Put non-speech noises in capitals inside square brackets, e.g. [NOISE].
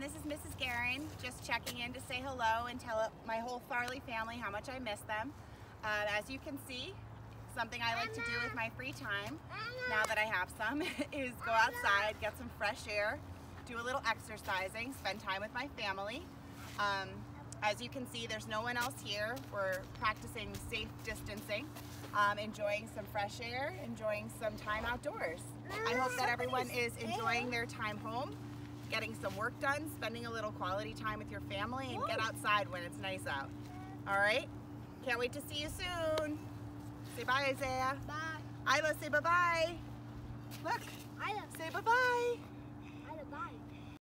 this is Mrs. Geron, just checking in to say hello and tell my whole Farley family how much I miss them. Uh, as you can see, something I like to do with my free time, now that I have some, [LAUGHS] is go outside, get some fresh air, do a little exercising, spend time with my family. Um, as you can see, there's no one else here. We're practicing safe distancing, um, enjoying some fresh air, enjoying some time outdoors. I hope that everyone is enjoying their time home getting some work done, spending a little quality time with your family, and get outside when it's nice out. All right? Can't wait to see you soon. Say bye, Isaiah. Bye. Isla, say bye-bye. Look, Isla. say bye-bye.